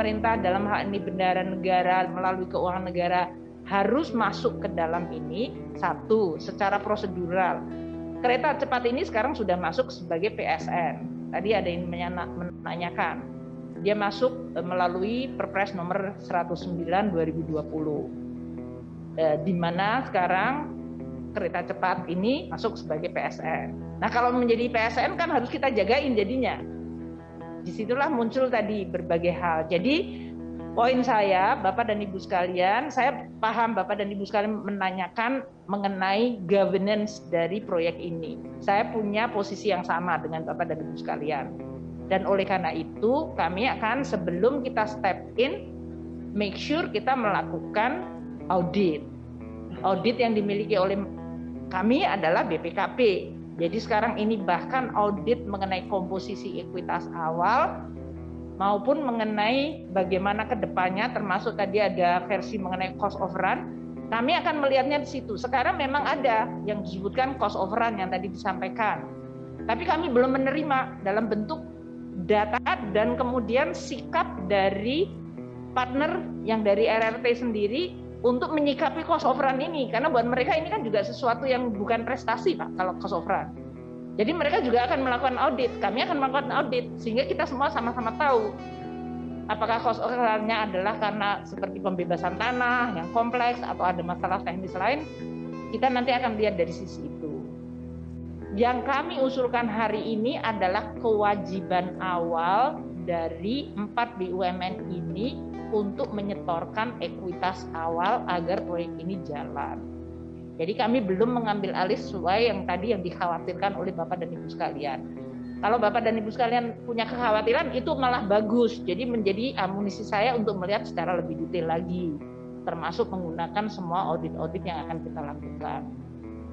pemerintah dalam hal ini bendara negara melalui keuangan negara harus masuk ke dalam ini satu secara prosedural. Kereta cepat ini sekarang sudah masuk sebagai PSN tadi ada yang menanyakan. Dia masuk eh, melalui Perpres nomor 109 2020 eh, di mana sekarang kereta cepat ini masuk sebagai PSN. Nah kalau menjadi PSN kan harus kita jagain jadinya. Di situlah muncul tadi berbagai hal. Jadi poin saya, Bapak dan Ibu sekalian, saya paham Bapak dan Ibu sekalian menanyakan mengenai governance dari proyek ini. Saya punya posisi yang sama dengan Bapak dan Ibu sekalian dan oleh karena itu, kami akan sebelum kita step in, make sure kita melakukan audit. Audit yang dimiliki oleh kami adalah BPKP. Jadi sekarang ini bahkan audit mengenai komposisi ekuitas awal maupun mengenai bagaimana ke depannya termasuk tadi ada versi mengenai cost of run kami akan melihatnya di situ. Sekarang memang ada yang disebutkan cost of run yang tadi disampaikan. Tapi kami belum menerima dalam bentuk data dan kemudian sikap dari partner yang dari RRT sendiri untuk menyikapi run ini karena buat mereka ini kan juga sesuatu yang bukan prestasi Pak kalau run. Jadi mereka juga akan melakukan audit, kami akan melakukan audit sehingga kita semua sama-sama tahu apakah run-nya adalah karena seperti pembebasan tanah yang kompleks atau ada masalah teknis lain, kita nanti akan lihat dari sisi itu. Yang kami usulkan hari ini adalah kewajiban awal dari empat BUMN ini untuk menyetorkan ekuitas awal agar proyek ini jalan. Jadi kami belum mengambil alih sesuai yang tadi yang dikhawatirkan oleh Bapak dan Ibu sekalian. Kalau Bapak dan Ibu sekalian punya kekhawatiran itu malah bagus. Jadi menjadi amunisi saya untuk melihat secara lebih detail lagi termasuk menggunakan semua audit-audit yang akan kita lakukan.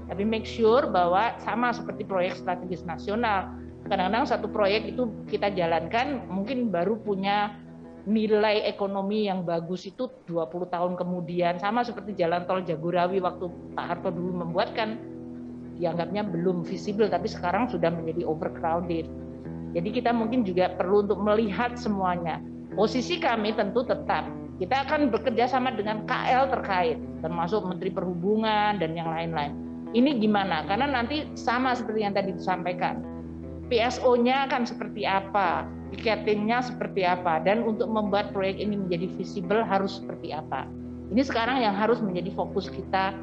Tapi make sure bahwa sama seperti proyek strategis nasional. Kadang-kadang satu proyek itu kita jalankan mungkin baru punya nilai ekonomi yang bagus itu 20 tahun kemudian. Sama seperti jalan tol Jagorawi waktu Pak Harto dulu membuatkan dianggapnya belum visible tapi sekarang sudah menjadi overcrowded. Jadi kita mungkin juga perlu untuk melihat semuanya. Posisi kami tentu tetap kita akan bekerja sama dengan KL terkait, termasuk Menteri Perhubungan dan yang lain-lain ini gimana? Karena nanti sama seperti yang tadi disampaikan. PSO-nya akan seperti apa, tiketingnya seperti apa, dan untuk membuat proyek ini menjadi visible harus seperti apa. Ini sekarang yang harus menjadi fokus kita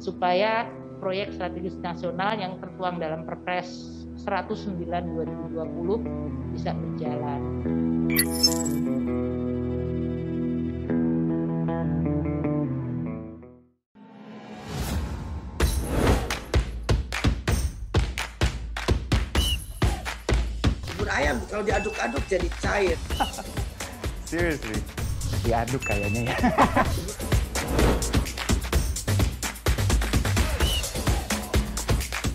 supaya proyek strategis nasional yang tertuang dalam Perpres 109 2020 bisa berjalan. Ayam kalau diaduk-aduk jadi cair. Seriously, diaduk kayaknya ya.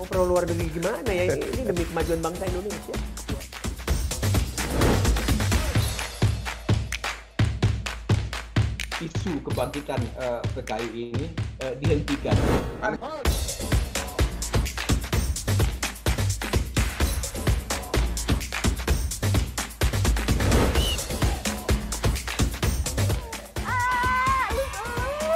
oh, perlu luar negeri gimana ya? Ini demi kemajuan bangsa Indonesia. Isu kebangkitan uh, PKI ini uh, dihentikan.